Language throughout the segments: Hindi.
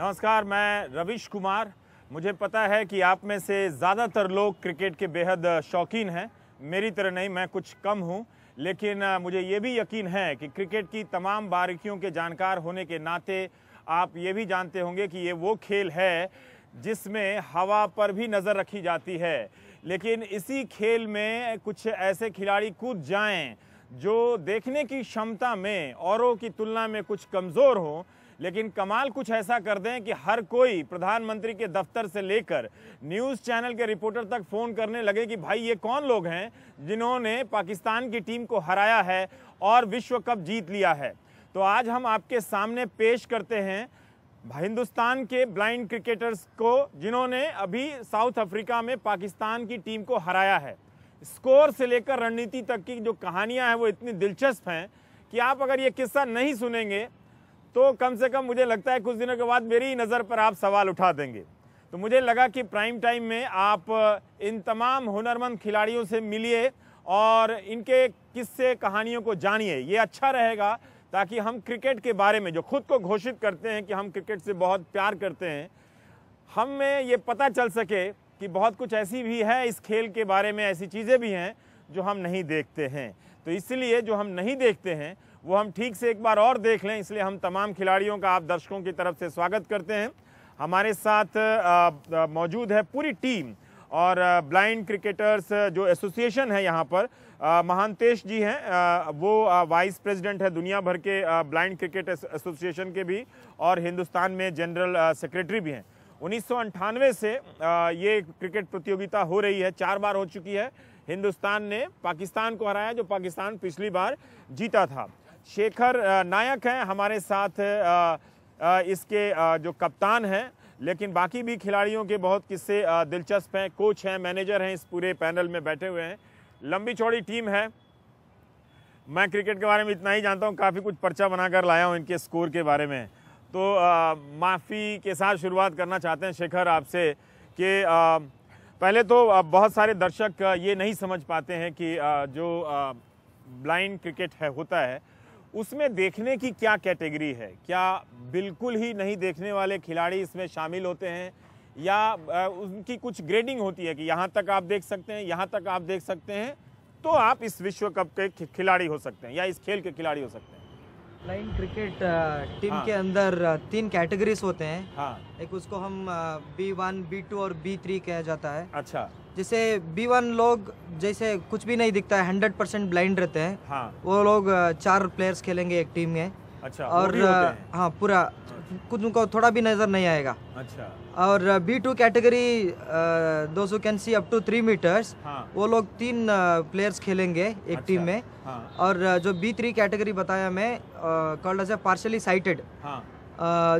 नमस्कार, मैं रविश कुमार। मुझे पता है कि आप में से ज़्यादातर लोग क्रिकेट के बेहद शौकीन हैं। मेरी तरह नहीं, मैं कुछ कम हूँ। लेकिन मुझे ये भी यकीन है कि क्रिकेट की तमाम बारीकियों के जानकार होने के नाते आप ये भी जानते होंगे कि ये वो खेल है जिसमें हवा पर भी नज़र रखी जाती है। लेकिन इसी खेल में कुछ ऐसे खिलाड़ी कूद जाएँ जो देखने की क्षमता में, औरों की तुलना में कुछ कमज़ोर हों लेकिन कमाल कुछ ऐसा कर दें कि हर कोई प्रधानमंत्री के दफ्तर से लेकर न्यूज़ चैनल के रिपोर्टर तक फ़ोन करने लगे कि भाई, ये कौन लोग हैं जिन्होंने पाकिस्तान की टीम को हराया है और विश्व कप जीत लिया है? तो आज हम आपके सामने पेश करते हैं हिंदुस्तान के ब्लाइंड क्रिकेटर्स को, जिन्होंने अभी साउथ अफ्रीका में पाकिस्तान की टीम को हराया है। स्कोर से लेकर रणनीति तक की जो कहानियाँ हैं वो इतनी दिलचस्प हैं कि आप अगर ये किस्सा नहीं सुनेंगे तो कम से कम मुझे लगता है कुछ दिनों के बाद मेरी नज़र पर आप सवाल उठा देंगे। तो मुझे लगा कि प्राइम टाइम में आप इन तमाम हुनरमंद खिलाड़ियों से मिलिए और इनके किस्से, कहानियों को जानिए। ये अच्छा रहेगा ताकि हम क्रिकेट के बारे में, जो खुद को घोषित करते हैं कि हम क्रिकेट से बहुत प्यार करते हैं, हमें ये पता चल सके कि बहुत कुछ ऐसी भी है, इस खेल के बारे में ऐसी चीज़ें भी हैं जो हम नहीं देखते हैं। तो इसलिए जो हम नहीं देखते हैं वो हम ठीक से एक बार और देख लें। इसलिए हम तमाम खिलाड़ियों का आप दर्शकों की तरफ़ से स्वागत करते हैं। हमारे साथ मौजूद है पूरी टीम और ब्लाइंड क्रिकेटर्स, जो एसोसिएशन है यहाँ पर महांतेश जी हैं वो वाइस प्रेसिडेंट है दुनिया भर के ब्लाइंड क्रिकेट एसोसिएशन के भी और हिंदुस्तान में जनरल सेक्रेटरी भी हैं। उन्नीस से ये क्रिकेट प्रतियोगिता हो रही है। चार बार हो चुकी है। हिंदुस्तान ने पाकिस्तान को हराया, जो पाकिस्तान पिछली बार जीता था। शेखर नायक हैं, हमारे साथ इसके जो कप्तान हैं, लेकिन बाकी भी खिलाड़ियों के बहुत किस्से दिलचस्प हैं, कोच हैं, मैनेजर हैं, इस पूरे पैनल में बैठे हुए हैं। लंबी चौड़ी टीम है। मैं क्रिकेट के बारे में इतना ही जानता हूँ, काफ़ी कुछ पर्चा बनाकर लाया हूँ इनके स्कोर के बारे में। तो माफ़ी के साथ शुरुआत करना चाहते हैं, शेखर, आपसे कि पहले तो बहुत सारे दर्शक ये नहीं समझ पाते हैं कि जो ब्लाइंड क्रिकेट है, होता है उसमें देखने की क्या कैटेगरी है? क्या बिल्कुल ही नहीं देखने वाले खिलाड़ी इसमें शामिल होते हैं? या उनकी कुछ ग्रेडिंग होती है कि यहाँ तक आप देख सकते हैं, यहाँ तक आप देख सकते हैं तो आप इस विश्व कप के खिलाड़ी हो सकते हैं या इस खेल के खिलाड़ी हो सकते हैं। ब्लाइंड क्रिकेट टीम हाँ। के अंदर तीन कैटेगरीज होते हैं। हाँ। एक उसको हम बी वन बी टू और बी थ्री कहा जाता है। अच्छा। जैसे बी वन लोग जैसे कुछ भी नहीं दिखता है हंड्रेड परसेंट ब्लाइंड रहते हैं। हाँ। वो लोग चार प्लेयर्स खेलेंगे एक टीम में। अच्छा और अ, हैं। हाँ पूरा। कुछ उनको थोड़ा भी नज़र नहीं आएगा। अच्छा। और बी टू कैटेगरी दो सौ can see up to three meters हाँ। वो लोग तीन प्लेयर्स खेलेंगे एक अच्छा। टीम में। हाँ। और जो बी थ्री कैटेगरी बताया मैं called as a partially sighted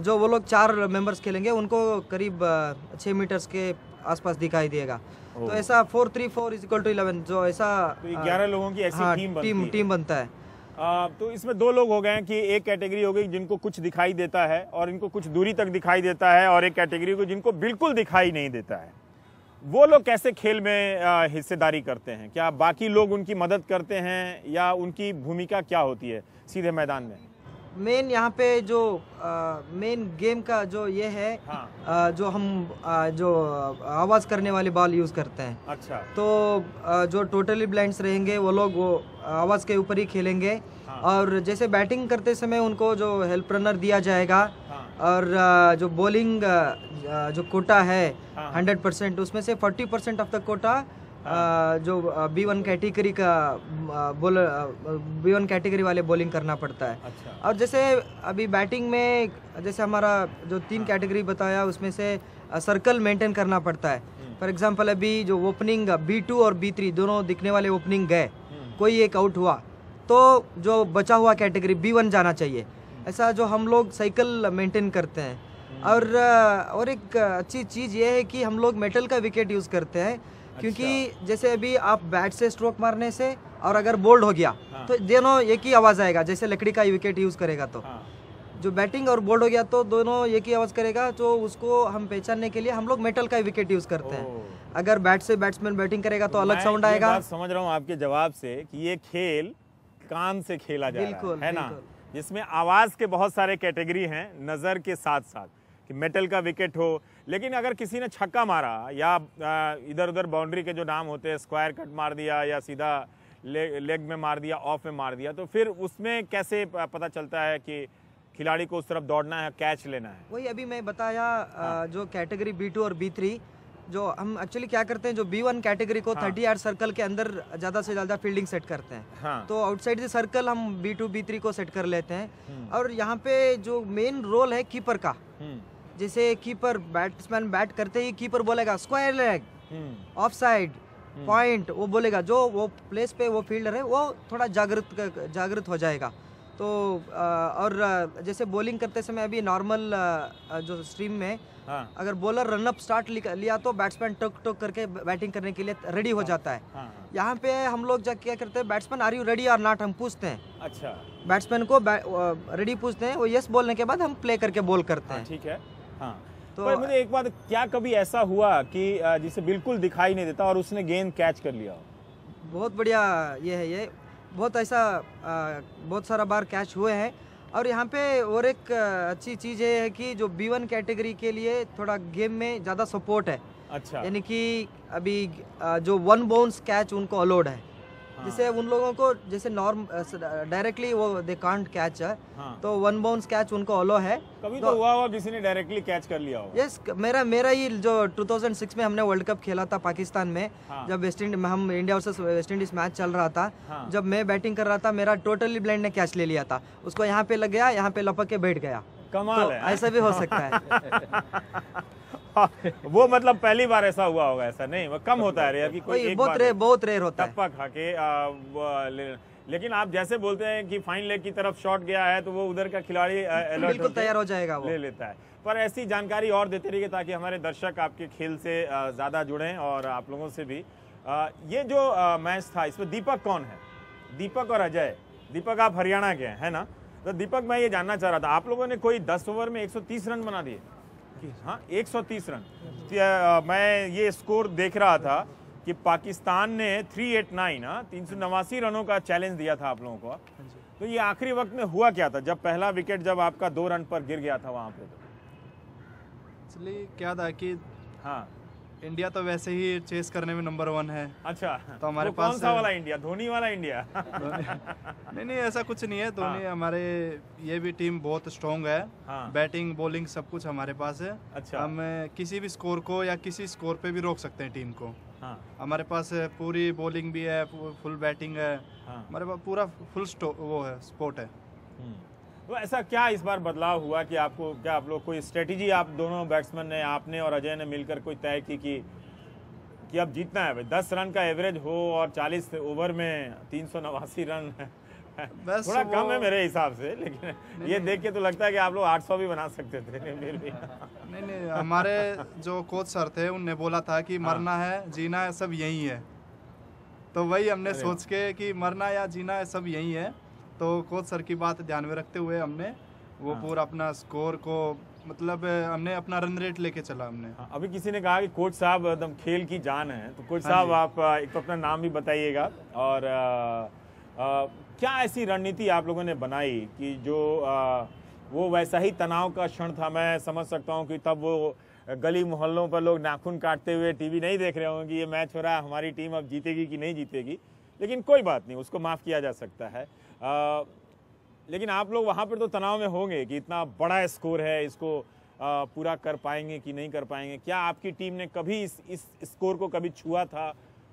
जो वो लोग चार मेंबर्स खेलेंगे उनको करीब छः मीटर्स के आसपास दिखाई देगा। तो ऐसा four three four is equal to eleven जो ऐसा तो ग्यारह लोगों की ऐसी हाँ टीम है। टीम बनता है। तो इसमें दो लोग हो गए हैं कि एक कैटेगरी हो गई जिनको कुछ दिखाई देता है और इनको कुछ दूरी तक दिखाई देता है और एक कैटेगरी को जिनको बिल्कुल दिखाई नहीं देता है। वो लोग कैसे खेल में हिस्सेदारी करते हैं? क्या बाकी लोग उनकी मदद करते हैं या उनकी भूमिका क्या होती है सीधे मैदान में? मेन यहाँ पे जो मेन गेम का जो ये है हाँ। अ, जो हम अ, जो आवाज़ करने वाले बॉल यूज़ करते हैं। अच्छा। तो अ, जो टोटली ब्लाइंड्स रहेंगे वो लोग वो आवाज़ के ऊपर ही खेलेंगे। हाँ। और जैसे बैटिंग करते समय उनको जो हेल्प रनर दिया जाएगा हाँ। और जो बॉलिंग जो कोटा है हाँ। हंड्रेड परसेंट उसमें से forty percent of the quota जो बी वन कैटेगरी का बॉल बी वन कैटेगरी वाले बॉलिंग करना पड़ता है। अच्छा। और जैसे अभी बैटिंग में जैसे हमारा जो तीन कैटेगरी बताया उसमें से सर्कल मेंटेन करना पड़ता है। फॉर एग्जांपल अभी जो ओपनिंग बी टू और बी थ्री दोनों दिखने वाले ओपनिंग गए। हम्म। कोई एक आउट हुआ तो जो बचा हुआ कैटेगरी बी वन जाना चाहिए। ऐसा जो हम लोग साइकिल मेंटेन करते हैं। और और एक अच्छी चीज़ ये है कि हम लोग मेटल का विकेट यूज़ करते हैं। क्योंकि जैसे अभी आप बैट से स्ट्रोक मारने से और अगर बोल्ड हो गया हाँ। तो दोनों एक ही आवाज़ आएगा जैसे लकड़ी का विकेट यूज़ करेगा तो। हाँ। जो बैटिंग और बोल्ड हो गया तो दोनों एक ही आवाज़ करेगा तो उसको हम पहचानने के लिए हम लोग मेटल का विकेट यूज़ करते हैं। अगर बैट से बैट्समैन बैटिंग करेगा तो अलग साउंड आएगा। समझ रहा हूँ आपके जवाब से कि ये खेल कान से खेला जा रहा बिल्कुल, है है ना। जिसमें आवाज़ के बहुत सारे कैटेगरी हैं नज़र के साथ साथ कि मेटल का विकेट हो लेकिन अगर किसी ने छक्का मारा या इधर उधर बाउंड्री के जो नाम होते हैं स्क्वायर कट मार दिया या सीधा ले, लेग में मार दिया ऑफ़ में मार दिया तो फिर उसमें कैसे पता चलता है कि खिलाड़ी को उस तरफ़ दौड़ना है कैच लेना है? वही अभी मैं बताया अ, जो कैटेगरी बी टू और बी थ्री जो हम एक्चुअली क्या करते हैं जो बी वन कैटेगरी को थर्टी यार्ड सर्कल के अंदर ज़्यादा से ज़्यादा फील्डिंग सेट करते हैं। हाँ। तो आउटसाइड द सर्कल हम बी टू बी थ्री को सेट कर लेते हैं। और यहाँ पे जो मेन रोल है कीपर का हम्म, जैसे कीपर बैट्समैन बैट करते ही कीपर बोलेगा square leg off side point वो बोलेगा जो वो प्लेस पे वो फील्डर है वो थोड़ा जागृत जागृत हो जाएगा। तो और जैसे बॉलिंग करते समय अभी नॉर्मल जो स्ट्रीम में हाँ। अगर बॉलर रनअप स्टार्ट लिया तो बैट्समैन टोक टोक करके बैटिंग करने के लिए रेडी हो जाता है। हाँ हाँ, यहाँ पे हम लोग जा क्या करते हैं बैट्समैन आर यू रेडी और नॉट हम पूछते हैं। अच्छा। बैट्समैन को रेडी पूछते हैं वो यस बोलने के बाद हम प्ले करके बॉल करते हाँ हैं। ठीक है। हाँ। तो- तो मुझे एक बात क्या कभी ऐसा हुआ कि जिसे बिल्कुल दिखाई नहीं देता और उसने गेंद कैच कर लिया बहुत बढ़िया ये है ये। बहुत ऐसा बहुत सारा बार कैच हुए हैं। और यहाँ पे और एक अच्छी चीज़ ये है कि जो बी वन कैटेगरी के लिए थोड़ा गेम में ज़्यादा सपोर्ट है। अच्छा। यानी कि अभी जो वन बाउंस कैच उनको अलोड है। हाँ। जैसे उन लोगों को जैसे नॉर्म डायरेक्टली वो दे कांट कैच है हाँ तो वन बाउंस कैच उनको अलो है कभी तो हुआ होगा किसी ने डायरेक्टली कैच कर लिया होगा यस मेरा मेरा ही जो 2006 में हमने वर्ल्ड कप खेला था पाकिस्तान में हाँ। जब वेस्ट इंडीज हम India versus West Indies match चल रहा था हाँ। जब मैं बैटिंग कर रहा था मेरा टोटली ब्लाइंड ने कैच ले लिया था उसको यहाँ पे लग गया यहाँ पे लपक के बैठ गया कमाल तो है हाँ? ऐसा भी हो सकता है वो मतलब पहली बार ऐसा हुआ होगा ऐसा नहीं वो कम होता है यार कि कोई एक बहुत रेयर बहुत रेयर होता है। टप्पा खा के आ, लेकिन आप जैसे बोलते हैं कि फाइन लेग की तरफ़ शॉट गया है तो वो उधर का खिलाड़ी अलर्ट बिल्कुल तैयार हो जाएगा वो। ले लेता है। पर ऐसी जानकारी और देते रहिए ताकि हमारे दर्शक आपके खेल से ज़्यादा जुड़ें और आप लोगों से भी। ये जो मैच था इसमें दीपक कौन है? दीपक और अजय। दीपक आप हरियाणा के हैं है ना? तो दीपक मैं ये जानना चाह रहा था आप लोगों ने कोई 10 ओवर में 130 रन बना दिए? हाँ 130 रन। मैं ये स्कोर देख रहा था कि पाकिस्तान ने 389 नाइन तीन सौ नवासी रनों का चैलेंज दिया था आप लोगों को। तो ये आखिरी वक्त में हुआ क्या था? जब पहला विकेट जब आपका दो रन पर गिर गया था वहाँ पे तो। इसलिए क्या था कि हाँ। इंडिया तो वैसे ही चेस करने में नंबर वन है। अच्छा तो हमारे वो कौन सा वाला इंडिया धोनी वाला इंडिया नहीं नहीं ऐसा कुछ नहीं है। धोनी हाँ। हमारे ये भी टीम बहुत स्ट्रॉन्ग है। हाँ। बैटिंग बॉलिंग सब कुछ हमारे पास है। अच्छा। हम किसी भी स्कोर को या किसी स्कोर पे भी रोक सकते हैं टीम को। हाँ। हमारे पास पूरी बॉलिंग भी है फुल बैटिंग है। हाँ। हमारे पास पूरा फुल वो है स्पोर्ट है। हम्म। तो ऐसा क्या इस बार बदलाव हुआ कि आपको क्या आप लोग कोई स्ट्रेटेजी आप दोनों बैट्समैन ने आपने और अजय ने मिलकर कोई तय की कि कि अब जीतना है? भाई दस रन का एवरेज हो और चालीस ओवर में तीन सौ नवासी रन बस थोड़ा कम है मेरे हिसाब से लेकिन ये देख के तो लगता है कि आप लोग 800 भी बना सकते थे नहीं नहीं हमारे जो कोच सर थे उनने बोला था कि हाँ। मरना है जीना है सब यही है। तो वही हमने सोच के कि मरना या जीना है सब यही है। तो कोच सर की बात ध्यान में रखते हुए हमने वो हाँ। पूरा अपना स्कोर को मतलब हमने अपना रन रेट लेके चला हमने। हाँ, अभी किसी ने कहा कि कोच साहब एकदम खेल की जान है तो कोच हाँ साहब आप एक तो अपना नाम भी बताइएगा और अ, अ, क्या ऐसी रणनीति आप लोगों ने बनाई कि जो अ, वो वैसा ही तनाव का क्षण था? मैं समझ सकता हूँ कि तब वो गली मोहल्लों पर लोग नाखून काटते हुए टीवी नहीं देख रहे होंगे कि ये मैच हो रहा है हमारी टीम अब जीतेगी कि नहीं जीतेगी। लेकिन कोई बात नहीं उसको माफ़ किया जा सकता है। अ, लेकिन आप लोग वहाँ पर तो तनाव में होंगे कि इतना बड़ा स्कोर है इसको आ, पूरा कर पाएँगे कि नहीं कर पाएँगे। क्या आपकी टीम ने कभी इस इस स्कोर को कभी छुआ था?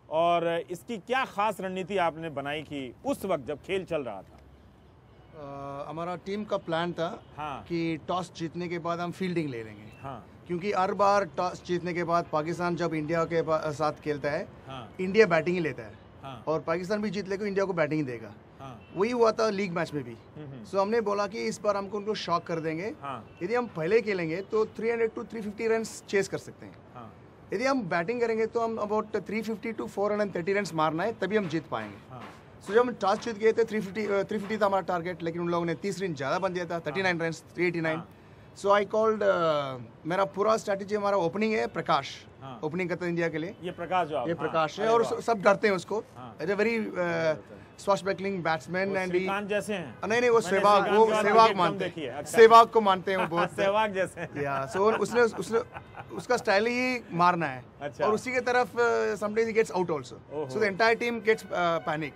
और इसकी क्या खास रणनीति आपने बनाई कि उस वक्त जब खेल चल रहा था? हमारा टीम का प्लान था हाँ। कि टॉस जीतने के बाद हम फील्डिंग ले लेंगे। हाँ। क्योंकि हर बार टॉस जीतने के बाद पाकिस्तान जब इंडिया के साथ खेलता है हाँ। इंडिया बैटिंग ही लेता है। हाँ। और पाकिस्तान भी जीत लेगा इंडिया को बैटिंग देगा। हाँ। वही हुआ था लीग मैच में भी। हम्म, हम्म, सो हमने बोला कि इस बार हमको उनको शॉक कर देंगे। हाँ। यदि हम पहले खेलेंगे तो 300 टू 350 रन चेस कर सकते हैं। हाँ। यदि हम बैटिंग करेंगे तो हम अबाउट 350 टू 430 रन मारना है तभी हम जीत पाएँगे। हाँ। सो जब हम टॉस जीत गए थे 350 थ्री फिफ्टी था हमारा टारगेट लेकिन उन लोगों ने तीस रन ज़्यादा बन दिया था 39 रन 389 सो आई कॉल्ड मेरा पूरा स्ट्रैटेजी हमारा ओपनिंग है प्रकाश। हाँ। ओपनिंग करता है इंडिया के लिए। ये प्रकाश जो ये हाँ, प्रकाश है और सब डरते हैं उसको। Is a very swashbuckling batsman and जैसे हैं। नहीं नहीं वो सहवाग वो सहवाग मानते है, अच्छा। सहवाग को मानते हैं वो बहुत। सहवाग जैसे या सो उसने उसने उसका स्टाइल ही मारना है। अच्छा। और उसी के तरफ़ sometimes he gets out also. So the entire team gets panic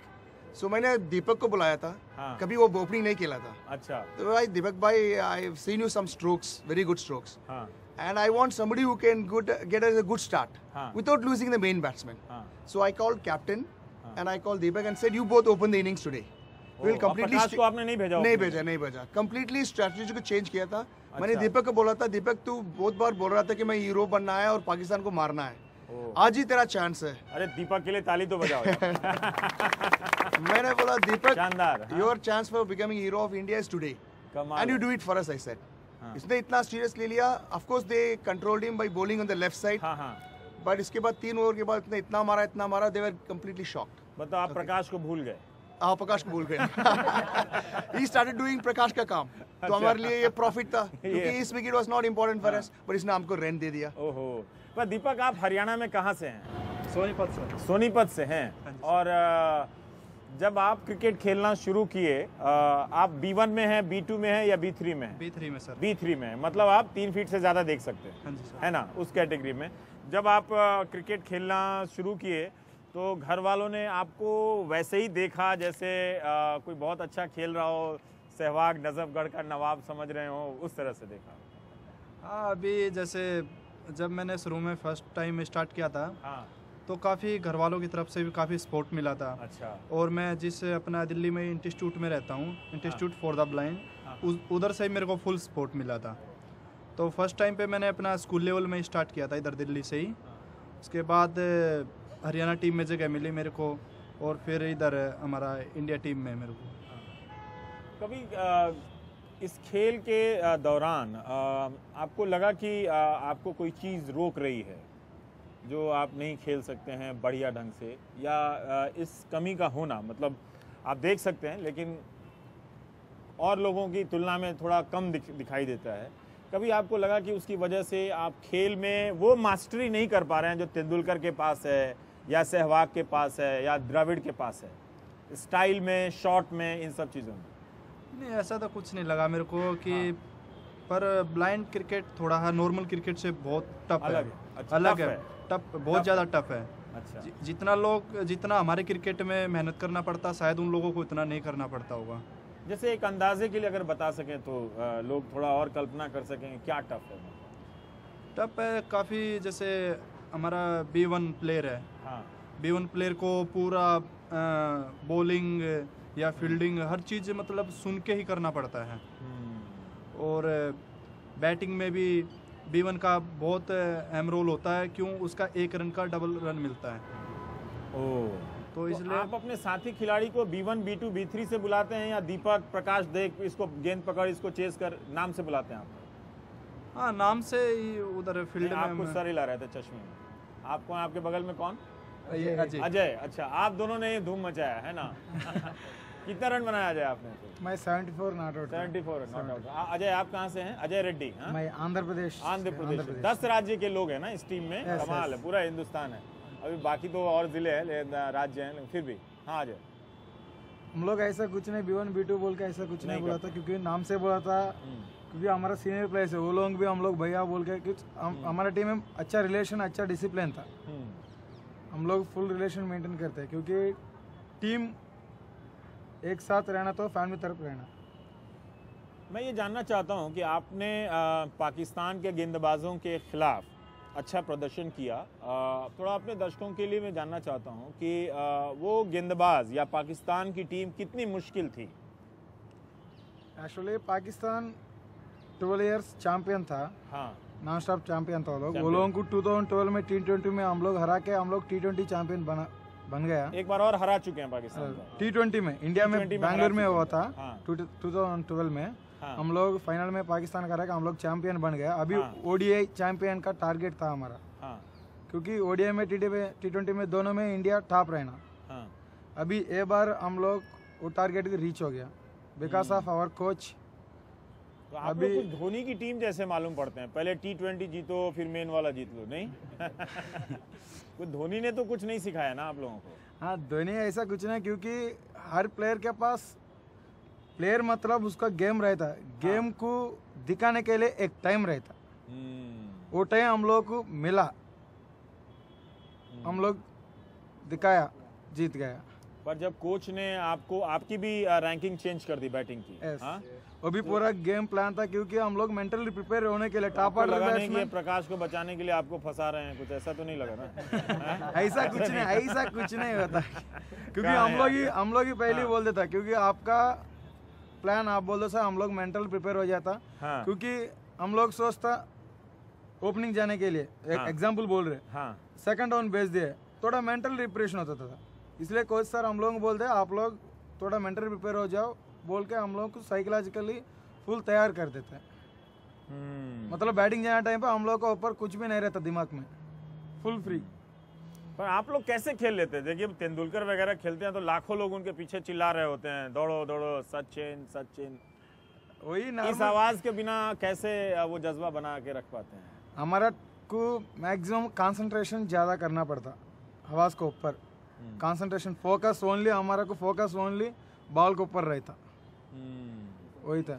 so मैंने दीपक को बुलाया था। हाँ। कभी वो ओपनिंग नहीं खेला था। अच्छा। तो भाई दीपक भाई I have seen you some strokes very good strokes हाँ। And I want somebody who can good get us a good start हाँ. without losing the main batsman. हाँ So I called captain and I called Deepak and said, "You both open the innings today." ओ, अब प्रकाश st- को आपने नहीं भेजा नहीं opening? भेजा नहीं भेजा कंप्लीटली स्ट्रेटजी को चेंज किया था मैंने अच्छा। दीपक को बोला था दीपक तू बहुत बार बोल रहा था कि मैं हीरो बनना है और पाकिस्तान को मारना है ओ, आज ही तेरा चांस है अरे दीपक के लिए ताली तो बजाओ यार। मैंने बोला दीपक शानदार हाँ, your chance for becoming hero of India is today कमाल एंड यू है। Do it for us I said हाँ। इसने इतना सीरियस ले लिया। Of course they controlled him by bowling on the left side हाँ हाँ। बट इसके बाद तीन ओवर के बाद इसने इतना मारा इतना मारा दे वर कंप्लीटली शॉक्ड बताओ आप प्रकाश को भूल गए। आप प्रकाश को भूल गए। ही स्टार्टेड डूइंग प्रकाश का काम। तो हमारे लिए ये प्रॉफिट था। क्योंकि इस wicket was not important for us पर इसने हमको रन दे दिया। ओहो। पर दीपक आप हरियाणा में कहाँ से हैं? सोनीपत से। सोनीपत से हैं। और अ, जब आप क्रिकेट खेलना शुरू किए आप B1 में हैं B2 में हैं या B3 में हैं? बी थ्री में सर B3 में हैं मतलब आप तीन फीट से ज़्यादा देख सकते हैं। हाँ है ना? उस कैटेगरी में। जब आप क्रिकेट खेलना शुरू किए तो घर वालों ने आपको वैसे ही देखा जैसे अ, कोई बहुत अच्छा खेल रहा हो सहवाग नजफगढ़ का नवाब समझ रहे हो उस तरह से देखा। हाँ अभी जैसे जब मैंने शुरू में फ़र्स्ट टाइम स्टार्ट किया था हाँ। तो काफ़ी घर वालों की तरफ़ से भी काफ़ी सपोर्ट मिला था। अच्छा। और मैं जिस अपना दिल्ली में इंस्टीट्यूट में रहता हूँ इंस्टीट्यूट फॉर द हाँ। ब्लाइंड उधर से ही मेरे को फुल सपोर्ट मिला था। तो फ़र्स्ट टाइम पे मैंने अपना स्कूल लेवल में स्टार्ट किया था इधर दिल्ली से ही। उसके बाद हरियाणा टीम में जगह मिली मेरे को और फिर इधर हमारा इंडिया टीम में मेरे को। कभी अ, इस खेल के दौरान आपको लगा कि आपको कोई चीज़ रोक रही है? जो आप नहीं खेल सकते हैं बढ़िया ढंग से या इस कमी का होना मतलब आप देख सकते हैं लेकिन और लोगों की तुलना में थोड़ा कम दिख, दिखाई देता है कभी आपको लगा कि उसकी वजह से आप खेल में वो मास्टरी नहीं कर पा रहे हैं जो तेंदुलकर के पास है या सहवाग के पास है या द्रविड़ के पास है स्टाइल में शॉट में इन सब चीज़ों में नहीं ऐसा तो कुछ नहीं लगा मेरे को कि हाँ। पर ब्लाइंड क्रिकेट थोड़ा है नॉर्मल क्रिकेट से बहुत टफ अलग है है। अच्छा, अलग है है। टफ बहुत ज़्यादा टफ है। अच्छा। जि- जितना लोग जितना हमारे क्रिकेट में मेहनत करना पड़ता शायद उन लोगों को इतना नहीं करना पड़ता होगा। जैसे एक अंदाजे के लिए अगर बता सकें तो अ, लोग थोड़ा और कल्पना कर सकें क्या टफ है? टफ है काफ़ी जैसे हमारा बी वन प्लेयर है। हाँ। बी वन प्लेयर को पूरा बॉलिंग या फील्डिंग हर चीज़ मतलब सुन के ही करना पड़ता है। हम्म, और बैटिंग में भी बी वन का बहुत अहम रोल होता है क्यों उसका एक रन का डबल रन मिलता है। ओ। तो इसलिए तो आप अपने साथी खिलाड़ी को B1, B2, B3 से बुलाते हैं या दीपक प्रकाश देख इसको गेंद पकड़ इसको चेस कर नाम से बुलाते हैं आप? हाँ नाम से ही उधर फ़ील्ड में आपको सर हिला रहे थे चश्मे में। आप कौन आपके बगल में कौन? अजय। अजय। अच्छा आप दोनों ने धूम मचाया है ना? कितना रन बनाया अजय आपने? मैं 74 not out seventy four not out Ajay आप कहाँ से हैं? अजय रेड्डी हाँ? मैं आंध्र प्रदेश आंध्र प्रदेश दस राज्य के लोग हैं ना इस टीम में। कमाल है पूरा हिंदुस्तान है। अभी बाकी तो और ज़िले हैं राज्य हैं फिर भी। हाँ अजय। हम लोग ऐसा कुछ नहीं बी वन बी टू बोल के ऐसा कुछ नहीं नहीं बोला था क्योंकि नाम से बोला था हम्म, क्योंकि हमारा सीनियर प्लेयर्स है वो लोग भी हम लोग भैया बोल के कुछ हमारा टीम में अच्छा रिलेशन अच्छा डिसिप्लिन था। हम्म, हम लोग फुल रिलेशन मेंटेन करते हैं क्योंकि टीम एक साथ रहना तो फैमिली तरफ़ रहना। मैं ये जानना चाहता हूँ कि आपने अ, पाकिस्तान के गेंदबाजों के खिलाफ अच्छा प्रदर्शन किया। थोड़ा अपने दर्शकों के लिए मैं जानना चाहता हूँ कि वो गेंदबाज या पाकिस्तान की टीम कितनी मुश्किल थी? एक्चुअली पाकिस्तान 12 इयर्स चैंपियन था। हाँ। नॉन स्टॉप चैंपियन था वो लोग। वो लोगों को 2012 में टी ट्वेंटी में हम लोग हरा के हम लोग टी ट्वेंटी चैंपियन बना बन गया। एक बार और हरा चुके हैं पाकिस्तान टी ट्वेंटी में इंडिया में बैंगलोर में हुआ था हाँ। टू थाउज़ेंड ट्वेल्व में। हाँ। हम लोग फाइनल में पाकिस्तान का रहा हम लोग चैंपियन बन गया अभी हाँ। ओडीआई चैंपियन का टारगेट था हमारा। हाँ। क्योंकि ओडीआई में टी टी ट्वेंटी में दोनों में इंडिया टॉप रहना। हाँ। अभी ए बार हम लोग वो टारगेट रीच हो गया। बिकॉज़। ऑफ़ आवर कोच तो आप कुछ धोनी की टीम जैसे मालूम पड़ते हैं। पहले टी ट्वेंटी जीतो फिर मेन वाला जीत लो नहीं? कुछ धोनी ने तो कुछ नहीं सिखाया ना आप लोगों को? हाँ धोनी ऐसा कुछ नहीं क्योंकि हर प्लेयर के पास प्लेयर मतलब उसका गेम रहता है। गेम हाँ। को दिखाने के लिए एक टाइम रहता। हम्म, वो टाइम हम लोग को मिला। हम लोग दिखाया जीत गया। पर जब कोच ने आपको आपकी भी रैंकिंग चेंज कर दी बैटिंग की। Yes. हाँ? वो भी पूरा गेम प्लान था क्योंकि हम लोग मेंटली प्रिपेयर होने के लिए टॉप ऑर्डर बैट्समैन प्रकाश को बचाने के लिए आपको फंसा रहे हैं कुछ ऐसा तो नहीं लगा ना? हाँ? ऐसा कुछ नहीं ऐसा कुछ नहीं होता। क्योंकि हम लोग ही हम लोग ही पहले ही हाँ। बोल देता क्योंकि आपका प्लान आप बोल दो सर हम लोग मेंटल प्रिपेयर हो जाता। हाँ। क्योंकि हम लोग सोचता ओपनिंग जाने के लिए। एक हाँ। एग्ज़ाम्पल बोल रहे। हाँ। सेकंड डाउन बेच दिए। थोड़ा मेंटल प्रिपरेशन होता था। इसलिए कोच सर हम लोग बोलते आप लोग थोड़ा मेंटल प्रिपेयर हो जाओ। बोल के हम लोग को साइकोलॉजिकली फुल तैयार कर देते हैं। हम्म। मतलब बैटिंग जाने टाइम पर हम लोग को ऊपर कुछ भी नहीं रहता दिमाग में। फुल फ्री पर आप लोग कैसे खेल लेते हैं? देखिए तेंदुलकर वगैरह खेलते हैं तो लाखों लोग उनके पीछे चिल्ला रहे होते हैं दौड़ो दौड़ो सचिन सचिन। वही ना इस आवाज़ के बिना कैसे वो जज्बा बना के रख पाते हैं? हमारा को मैक्सिमम कंसंट्रेशन ज़्यादा करना पड़ता आवाज़ को ऊपर। कंसंट्रेशन फोकस ओनली हमारा को फोकस ओनली बॉल के ऊपर रहता। वही था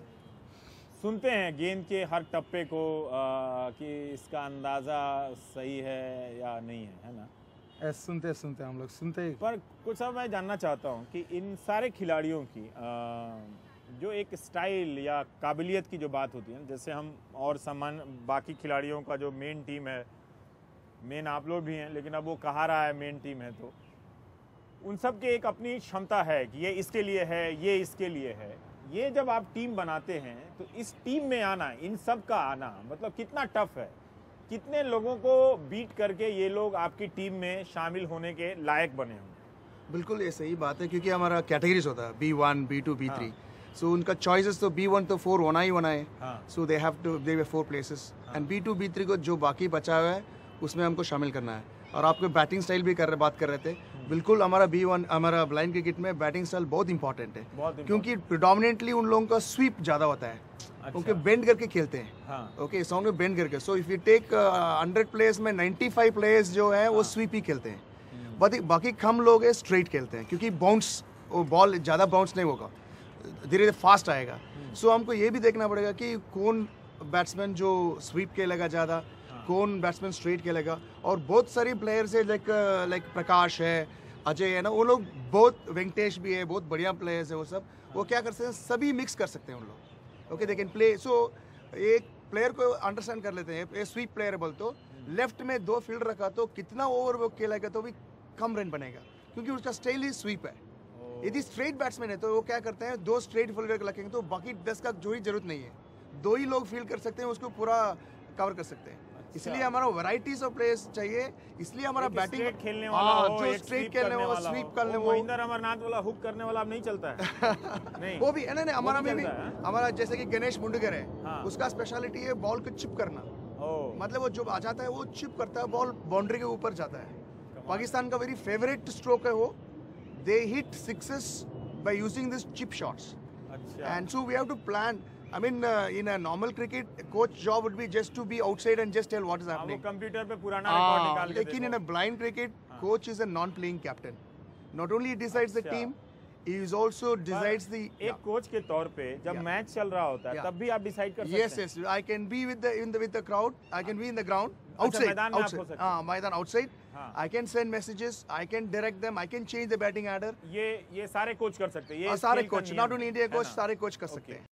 सुनते हैं गेंद के हर टप्पे को अ, कि इसका अंदाज़ा सही है या नहीं है है ना? ऐसे सुनते सुनते हम लोग सुनते ही। पर कुछ अब मैं जानना चाहता हूँ कि इन सारे खिलाड़ियों की अ, जो एक स्टाइल या काबिलियत की जो बात होती है ना, जैसे हम और समान बाकी खिलाड़ियों का जो मेन टीम है मेन आप लोग भी हैं लेकिन अब वो कहा रहा है मेन टीम है तो उन सब की एक अपनी क्षमता है कि ये इसके लिए है ये इसके लिए है। ये जब आप टीम बनाते हैं तो इस टीम में आना इन सब का आना मतलब कितना टफ है। कितने लोगों को बीट करके ये लोग आपकी टीम में शामिल होने के लायक बने होंगे। बिल्कुल ये सही बात है क्योंकि हमारा कैटेगरीज होता है B one B two B three so उनका चॉइसेस तो बी वन तो फोर होना ही होना है। हाँ। So they have to they four places and B two B three को जो बाकी बचा हुआ है उसमें हमको शामिल करना है। और आपके बैटिंग स्टाइल भी कर रहे बात कर रहे थे बिल्कुल हमारा बी वन हमारा ब्लाइंड क्रिकेट में बैटिंग स्टाइल बहुत इंपॉर्टेंट है। बहुत क्योंकि प्रिडोमिनेटली उन लोगों का स्वीप ज़्यादा होता है। उनके बेंड करके खेलते हैं। हाँ। ओके साउंड में बेंड करके। So if you take hundred players में 95 प्लेयर्स जो है वो स्वीप ही खेलते हैं। बाकी बाकी कम लोग है स्ट्रेट खेलते हैं। क्योंकि बाउंस बॉल ज़्यादा बाउंस नहीं होगा। धीरे धीरे फास्ट आएगा सो हमको ये भी देखना पड़ेगा कि कौन बैट्समैन जो स्वीप खेलेगा ज़्यादा कौन बैट्समैन स्ट्रेट खेलेगा। और बहुत सारी प्लेयर्स है लाइक लाइक प्रकाश है अजय है ना वो लोग बहुत वेंकटेश भी है बहुत बढ़िया प्लेयर्स है वो सब। वो क्या कर सकते हैं सभी मिक्स कर सकते हैं उन लोग। Okay they can play so एक प्लेयर को अंडरस्टैंड कर लेते हैं स्वीप प्लेयर बोल तो। लेफ़्ट में दो फ़ील्ड रखा तो कितना ओवर वो खेलेगा तो भी कम रन बनेगा क्योंकि उसका स्टाइल ही स्वीप है। यदि स्ट्रेट बैट्समैन है तो वो क्या करते हैं दो स्ट्रेट फील्डर रखेंगे तो बाकी दस का जो ही ज़रूरत नहीं है। दो ही लोग फ़ील्ड कर सकते हैं उसको पूरा कवर कर सकते हैं। इसलिए हमारा वैरायटीज ऑफ़ प्लेयर्स चाहिए इसलिए हमारा बैटिंग खेलने वाला हो जो स्ट्रेट खेलने वाला स्वीप करने वो महेंद्र अमरनाथ वाला हुक करने वाला अब नहीं चलता है। नहीं। वो भी है ना नहीं, हमारा भी में भी है, हाँ? हमारा जैसे कि गणेश मुंडकर है हाँ। उसका स्पेशलिटी है बॉल को चिप करना। मतलब वो जो आ जाता है वो चिप करता है बॉल बाउंड्री के ऊपर जाता है। पाकिस्तान का वेरी फेवरेट स्ट्रोक है वो। They hit sixes by using this chip shots and so we have to plan i mean uh, in a normal cricket coach job would be just to be outside and just tell what is हाँ, happening कंप्यूटर पे पुराना रिकॉर्ड Ah, निकाल के लेकिन in a blind cricket coach is a non playing captain not only he decides the अच्छा। team he is also decides the एक कोच के तौर पे जब Yeah. मैच चल रहा होता है Yeah. तब भी आप डिसाइड कर yes सकते हैं yes i can be with the in the with the crowd i can be in the ground अच्छा, outside मैदान में आप outside ah मैदान outside हाँ। i can send messages i can direct them i can change the batting order ये ये सारे कोच कर सकते हैं ये सारे कोच नॉट है, ओनली इंडिया कोच सारे कोच कर सकते हैं